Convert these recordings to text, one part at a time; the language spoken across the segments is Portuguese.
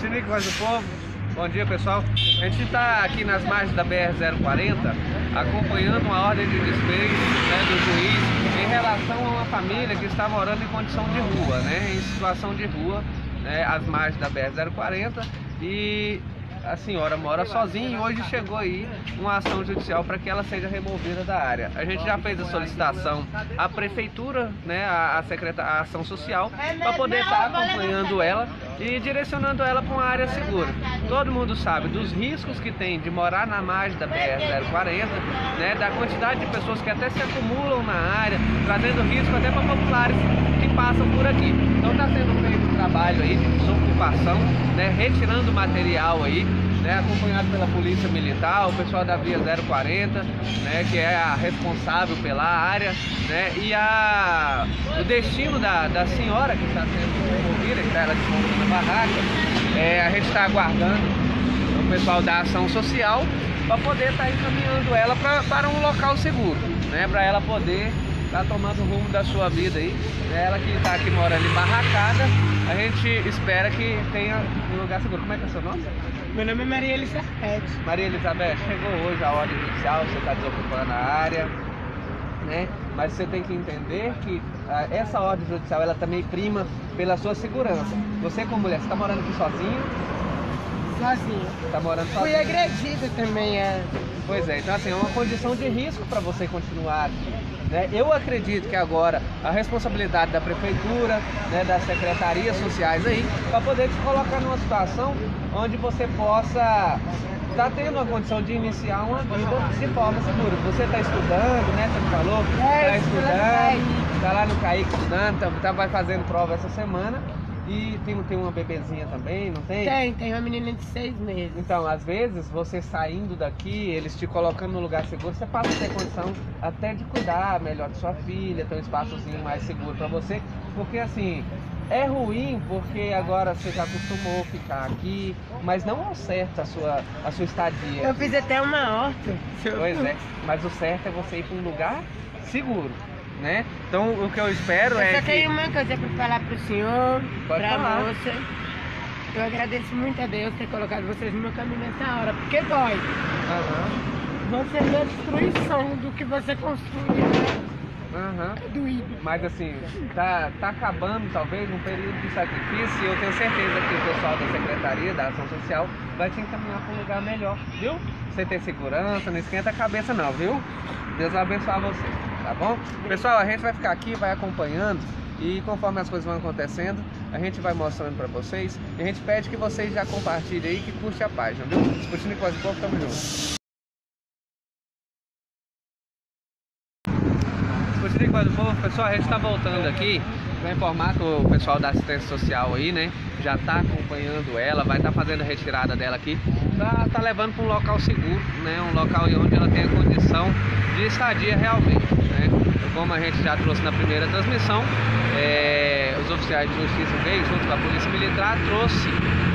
Sputnik, Voz do Povo. Bom dia, pessoal. A gente está aqui nas margens da BR-040 acompanhando uma ordem de despejo né, do juiz em relação a uma família que está morando em condição de rua, né, em situação de rua, né, às margens da BR-040 e a senhora mora sozinha e hoje chegou aí uma ação judicial para que ela seja removida da área. A gente já fez a solicitação à prefeitura, né, à, secreta, à ação social, para poder estar acompanhando ela e direcionando ela para uma área segura. Todo mundo sabe dos riscos que tem de morar na margem da BR-040, né, da quantidade de pessoas que até se acumulam na área, trazendo risco até para populares que passam por aqui. Então está sendo feito um trabalho aí de desocupação, né, retirando material aí, né, acompanhado pela Polícia Militar, o pessoal da Via 040, né, que é a responsável pela área, né, e a, o destino da, da senhora que está sendo removida, que está ela desmontando a barraca, é, a gente está aguardando o pessoal da ação social para poder estar tá encaminhando ela pra, para um local seguro, né, para ela poder tá tomando o rumo da sua vida aí. Ela que está aqui morando em barracada, a gente espera que tenha um lugar seguro. Como é que é seu nome? Meu nome é Maria Elizabeth. Maria Elizabeth, chegou hoje a ordem judicial, você está desocupando a área, né? Mas você tem que entender que ah, essa ordem judicial ela também prima pela sua segurança. Você como mulher, você está morando aqui sozinha? Sozinha. Está morando sozinha? Fui agredida também, é. Pois é, então assim, é uma condição de risco para você continuar aqui. Né? Eu acredito que agora a responsabilidade da prefeitura, né, das secretarias sociais aí, para poder te colocar numa situação onde você possa estar tá tendo a condição de iniciar uma vida de forma segura. Você está estudando, né? Você me falou? Está é, estudando, está lá no CAIC estudando, tá, tá, vai fazendo prova essa semana. E tem, tem uma bebezinha também, não tem? Tem, tem uma menina de seis meses. Então, às vezes, você saindo daqui, eles te colocando no lugar seguro, você passa a ter condição até de cuidar melhor de sua filha, ter um espaçozinho mais seguro para você. Porque, assim, é ruim porque agora você já acostumou ficar aqui, mas não é o certo a sua, a sua estadia. Eu fiz até uma horta. Pois é, mas o certo é você ir para um lugar seguro né? Então o que eu espero eu é. Eu só tenho uma coisa para falar pro senhor, para a moça. Eu agradeço muito a Deus ter colocado vocês no meu caminho nessa hora, porque dói. Uhum. Você vê a destruição do que você construiu. Uhum. É doído. Mas assim, tá, tá acabando talvez um período de sacrifício e eu tenho certeza que o pessoal da Secretaria da Ação Social vai te encaminhar para um lugar melhor, viu? Você ter segurança, não esquenta a cabeça não, viu? Deus vai abençoar você tá bom? Pessoal, a gente vai ficar aqui, vai acompanhando e conforme as coisas vão acontecendo, a gente vai mostrando pra vocês e a gente pede que vocês já compartilhem aí, que curte a página, viu? Discutindo com o povo, tamo junto. Discutindo com o povo, pessoal, a gente tá voltando aqui para informar que o pessoal da assistência social aí, né, já tá acompanhando ela, vai estar tá fazendo a retirada dela aqui, pra tá levando para um local seguro, né, um local onde ela tem a condição de estadia realmente né? Como a gente já trouxe na primeira transmissão, é, os oficiais de justiça veio junto com a polícia militar, trouxe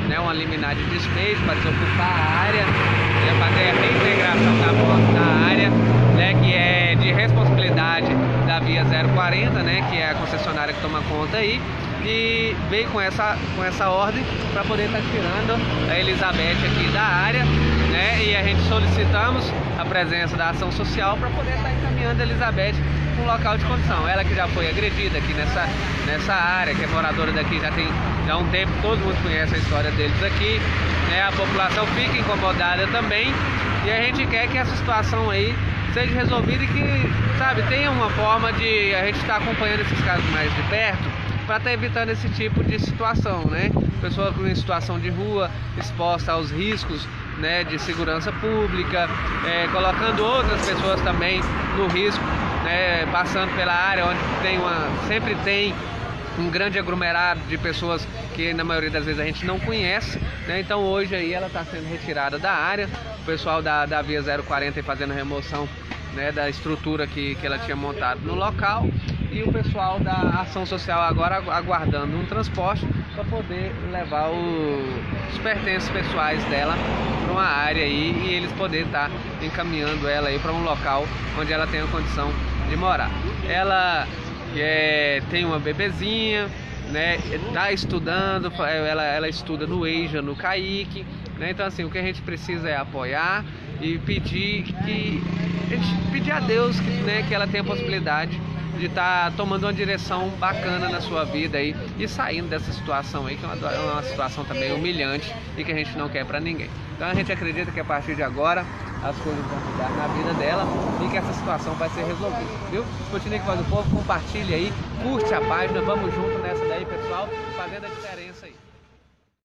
né, uma liminar de despejo para desocupar a área, né, fazer a reintegração da área, né, que é de responsabilidade da Via 040, né, que é a concessionária que toma conta aí, e veio com essa, com essa ordem para poder estar tá tirando a Elizabeth aqui da área, né, e a gente solicitamos a presença da ação social para poder estar encaminhando a Elizabeth para um local de condição. Ela que já foi agredida aqui nessa, nessa área, que é moradora daqui já tem já há um tempo, todo mundo conhece a história deles aqui, né? a população fica incomodada também e a gente quer que essa situação aí seja resolvida e que, sabe, tenha uma forma de a gente estar tá acompanhando esses casos mais de perto para estar tá evitando esse tipo de situação, né? Pessoa em situação de rua, exposta aos riscos né, de segurança pública, é, colocando outras pessoas também no risco, né, passando pela área onde tem uma, sempre tem um grande aglomerado de pessoas que na maioria das vezes a gente não conhece, né? Então hoje aí ela está sendo retirada da área, o pessoal da, da Via 040 fazendo remoção né, da estrutura que, que ela tinha montado no local e o pessoal da ação social agora aguardando um transporte para poder levar o, os pertences pessoais dela uma área aí e eles poderem estar tá encaminhando ela aí para um local onde ela tenha condição de morar. Ela é, tem uma bebezinha, né, tá estudando, ela, ela estuda no EJA, no CAIC, né? Então assim, o que a gente precisa é apoiar e pedir que a pedir a Deus que, né, que ela tenha a possibilidade de estar tá tomando uma direção bacana na sua vida aí e saindo dessa situação aí, que é uma, é uma situação também humilhante e que a gente não quer para ninguém. Então a gente acredita que a partir de agora as coisas vão mudar na vida dela e que essa situação vai ser resolvida, viu? Continue com o povo, compartilhe aí, curte a página, vamos junto nessa daí, pessoal, fazendo a diferença aí.